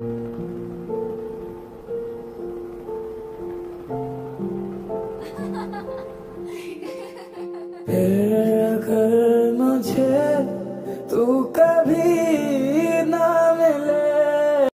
फिर अगर मुझे तू कभी